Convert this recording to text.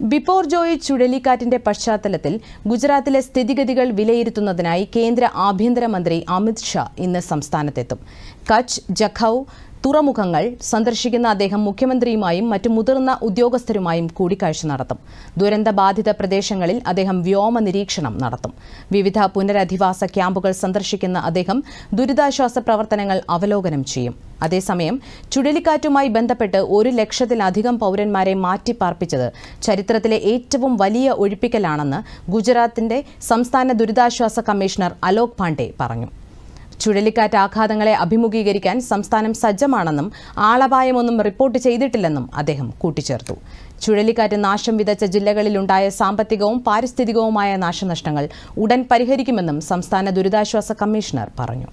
ബിപ്പോർജോയ് ചുഴലിക്കാറ്റിന്റെ പശ്ചാത്തലത്തിൽ ഗുജറാത്തിലെ സ്ഥിതിഗതികൾ വിലയിരുത്തുന്നതിനായി കേന്ദ്ര ആഭ്യന്തരമന്ത്രി അമിത് ഷാ ഇന്ന് സംസ്ഥാനത്തെത്തും. കച്ച് ജഖൌ തുറമുഖങ്ങൾ സന്ദർശിക്കുന്ന അദ്ദേഹം മുഖ്യമന്ത്രിയുമായും മറ്റു മുതിർന്ന ഉദ്യോഗസ്ഥരുമായും കൂടിക്കാഴ്ച നടത്തും. ദുരന്തബാധിത പ്രദേശങ്ങളിൽ അദ്ദേഹം വ്യോമ നിരീക്ഷണം നടത്തും. വിവിധ പുനരധിവാസ ക്യാമ്പുകൾ സന്ദർശിക്കുന്ന അദ്ദേഹം ദുരിതാശ്വാസ പ്രവർത്തനങ്ങൾ അവലോകനം ചെയ്യും. അതേസമയം ചുഴലിക്കാറ്റുമായി ബന്ധപ്പെട്ട് ഒരു ലക്ഷത്തിലധികം പൌരന്മാരെ മാറ്റിപ്പാർപ്പിച്ചത് ചരിത്രത്തിലെ ഏറ്റവും വലിയ ഒഴിപ്പിക്കലാണെന്ന് ഗുജറാത്തിന്റെ സംസ്ഥാന ദുരിതാശ്വാസ കമ്മീഷണർ അലോക് പാണ്ഡെ പറഞ്ഞു. ചുഴലിക്കാറ്റ് ആഘാതങ്ങളെ അഭിമുഖീകരിക്കാൻ സംസ്ഥാനം സജ്ജമാണെന്നും ആളപായമൊന്നും റിപ്പോർട്ട് ചെയ്തിട്ടില്ലെന്നും അദ്ദേഹം കൂട്ടിച്ചേർത്തു. ചുഴലിക്കാറ്റ് നാശം വിതച്ച ജില്ലകളിലുണ്ടായ സാമ്പത്തികവും പാരിസ്ഥിതികവുമായ നാശനഷ്ടങ്ങൾ ഉടൻ പരിഹരിക്കുമെന്നും സംസ്ഥാന ദുരിതാശ്വാസ കമ്മീഷണർ പറഞ്ഞു.